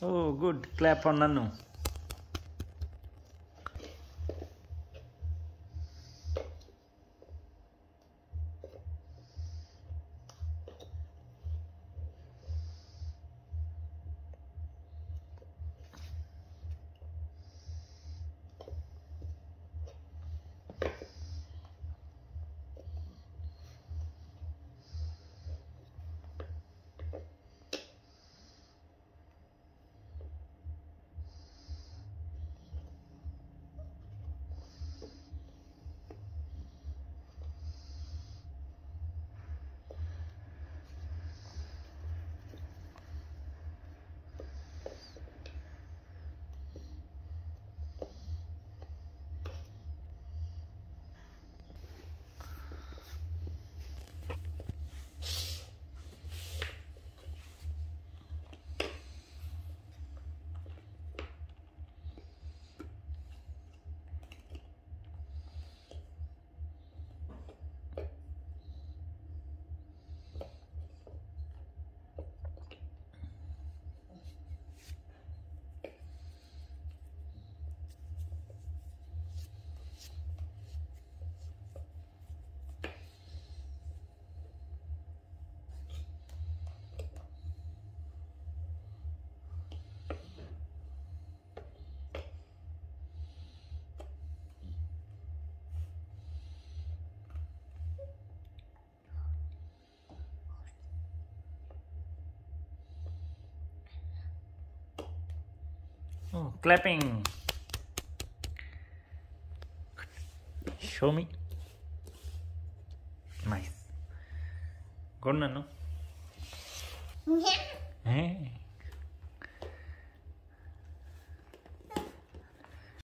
Oh, good. Clap on Nanu. Oh, clapping. Show me. Nice. Good, Nanu. Eh?